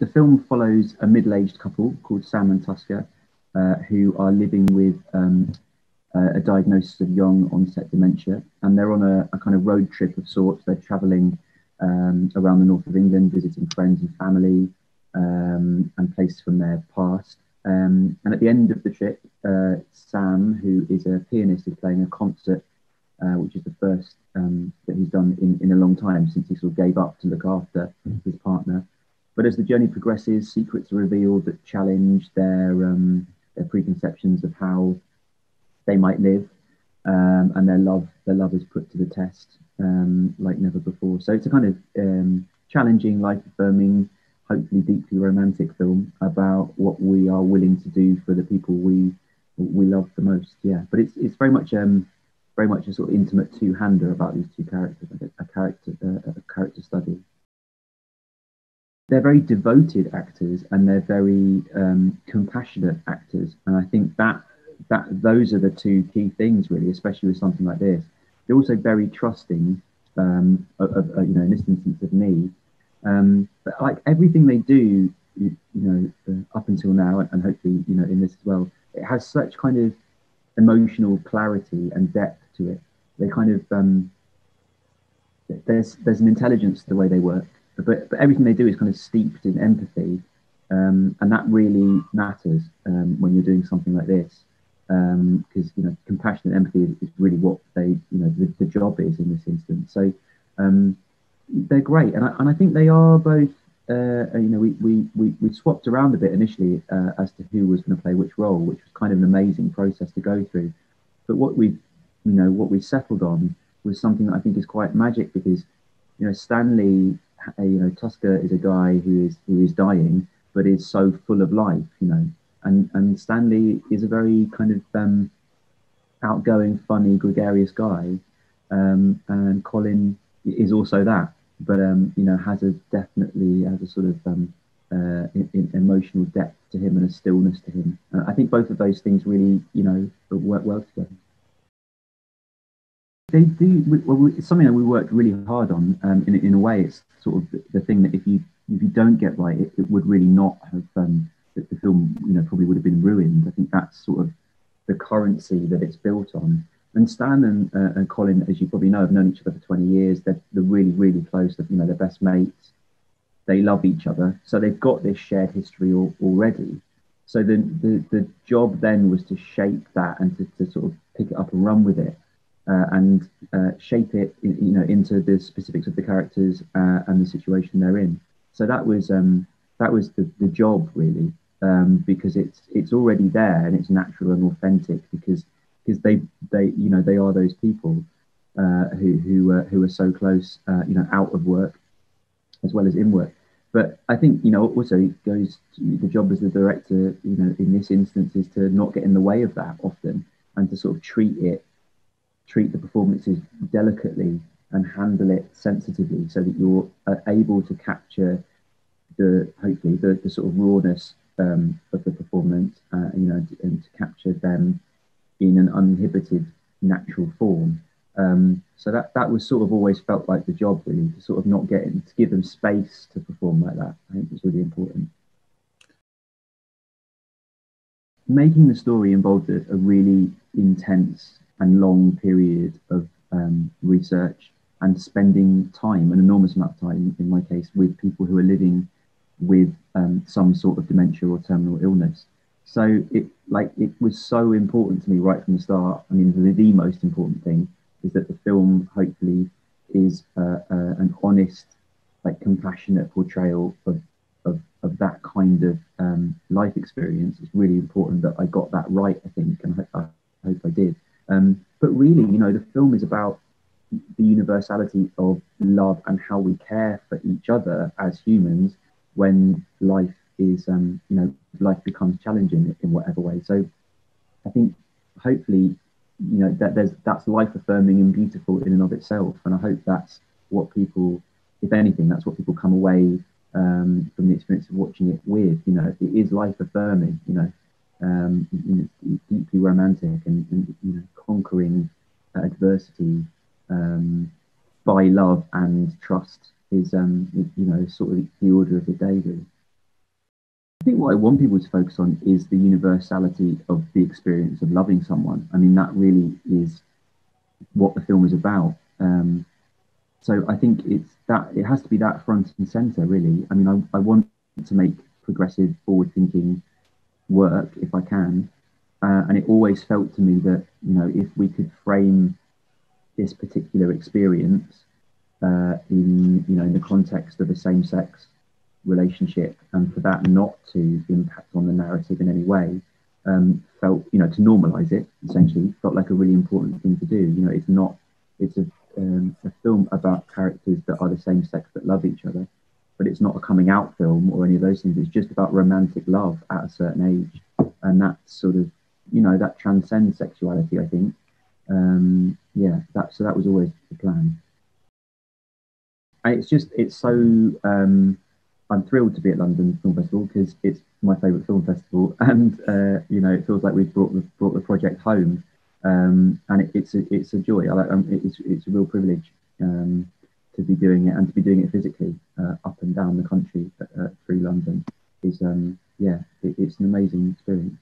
the film follows a middle-aged couple called Sam and Tusker, uh, who are living with um, uh, a diagnosis of young onset dementia, and they're on a, a kind of road trip of sorts. They're travelling um, around the north of England, visiting friends and family um, and places from their past. Um, and at the end of the trip, uh, Sam, who is a pianist, is playing a concert, uh, which is the first um, that he's done in, in a long time since he sort of gave up to look after his partner. But as the journey progresses, secrets are revealed that challenge their um, their preconceptions of how they might live, um, and their love their love is put to the test um, like never before. So it's a kind of um, challenging, life affirming, hopefully deeply romantic film about what we are willing to do for the people we we love the most. Yeah, but it's it's very much um very much a sort of intimate two hander about these two characters, a, character uh, a character study. They're very devoted actors and they're very um, compassionate actors, and I think that that those are the two key things really, especially with something like this. They're also very trusting, um, of, of, you know, in this instance of me. Um, but like everything they do, you, you know, uh, up until now, and hopefully, you know, in this as well, it has such kind of emotional clarity and depth to it. They kind of um, there's there's an intelligence to the way they work, but but everything they do is kind of steeped in empathy, um, and that really matters um, when you're doing something like this because um, you know compassion and empathy is, is, really what they you know the, the job is in this instance. So um, they're great, and I, and I think they are both. Uh, you know, we, we, we, we swapped around a bit initially uh, as to who was going to play which role, which was kind of an amazing process to go through. But what we, you know, what we settled on was something that I think is quite magic because, you know, Stanley, you know, Tusker is a guy who is who is dying, but is so full of life, you know, and and Stanley is a very kind of um, outgoing, funny, gregarious guy, um, and Colin is also that, but um, you know has a definitely has a sort of um, uh, in, in emotional depth to him and a stillness to him. Uh, I think both of those things really you know work well together. They do. Well, it's something that we worked really hard on. Um, in in a way, it's sort of the, the, thing that if you if you don't get right, it, it would really not have um, that the film, you know, probably would have been ruined. I think that's sort of the currency that it's built on. And Stan and, uh, and Colin, as you probably know, have known each other for 20 years. They're, they're really, really close. They're, you know, they're best mates. They love each other. So they've got this shared history al- already. So the, the, the job then was to shape that and to, to sort of pick it up and run with it. Uh, and uh, shape it, you know, into the specifics of the characters uh, and the situation they're in. So that was um, that was the, the job really um, because it's it's already there and it's natural and authentic because because they they you know they are those people who who who are so close you know out of work as well as in work. But I think you know also goes the job as the director you know in this instance is to not get in the way of that often and to sort of treat it treat the performances delicately and handle it sensitively so that you're uh, able to capture the hopefully the, the sort of rawness um, of the performance, uh, you know, and to capture them in an uninhibited natural form. Um, so that that was sort of always felt like the job really to sort of not get in, to give them space to perform like that. I think was really important. Making the story involved a, a really intense and long period of um, research and spending time, an enormous amount of time in my case, with people who are living with um, some sort of dementia or terminal illness. So it like it was so important to me right from the start. I mean, the, the most important thing is that the film hopefully is uh, uh, an honest, like compassionate portrayal of of, of that kind of um, life experience. It's really important that I got that right. I think, and I, I hope I did. Um, but really, you know, the film is about the universality of love and how we care for each other as humans when life is, um, you know, life becomes challenging in whatever way. So I think hopefully, you know, that there's that's life affirming and beautiful in and of itself. And I hope that's what people, if anything, that's what people come away um, from the experience of watching it with. You know, it is life affirming. You know, um, you know, deeply romantic and, and, you know conquering adversity um, by love and trust is um, you know sort of the order of the day really. I think what I want people to focus on is the universality of the experience of loving someone. I mean, that really is what the film is about. Um, so I think it's that it has to be that front and center, really. I mean, I, I want to make progressive, forward-thinking work if I can, uh, and it always felt to me that you know if we could frame this particular experience uh, in you know in the context of a same-sex relationship and for that not to impact on the narrative in any way um, felt you know to normalize it essentially felt like a really important thing to do. You know it's not it's a, um, a film about characters that are the same sex that love each other but it's not a coming out film or any of those things. It's just about romantic love at a certain age. And that sort of you know that transcends sexuality i think um, yeah that so that was always the plan and it's just it's so um, I'm thrilled to be at London Film Festival because it's my favourite film festival, and uh, you know it feels like we've brought the brought the project home, um, and it, it's a it's a joy. I like, um, it's it's a real privilege um, to be doing it and to be doing it physically uh, up and down the country uh, through London is um, yeah it, it's an amazing experience.